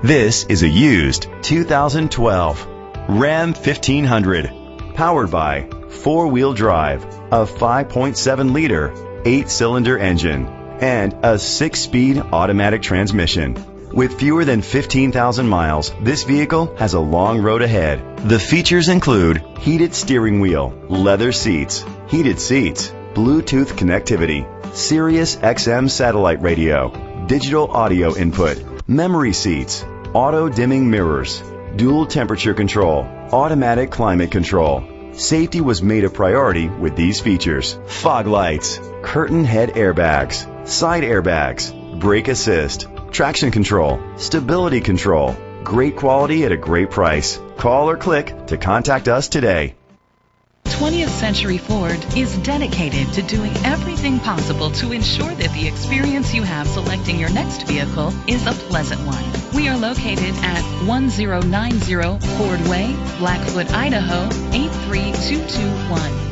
This is a used 2012 Ram 1500 powered by four-wheel drive, a 5.7 liter, eight-cylinder engine, and a six-speed automatic transmission. With fewer than 15,000 miles, this vehicle has a long road ahead. The features include heated steering wheel, leather seats, heated seats, Bluetooth connectivity, Sirius XM satellite radio, digital audio input, memory seats, auto dimming mirrors, dual temperature control, automatic climate control. Safety was made a priority with these features. Fog lights, curtain head airbags, side airbags, brake assist, traction control, stability control. Great quality at a great price. Call or click to contact us today. 20th Century Ford is dedicated to doing everything possible to ensure that the experience you have selecting your next vehicle is a pleasant one. We are located at 1090 Ford Way, Blackfoot, Idaho 83221.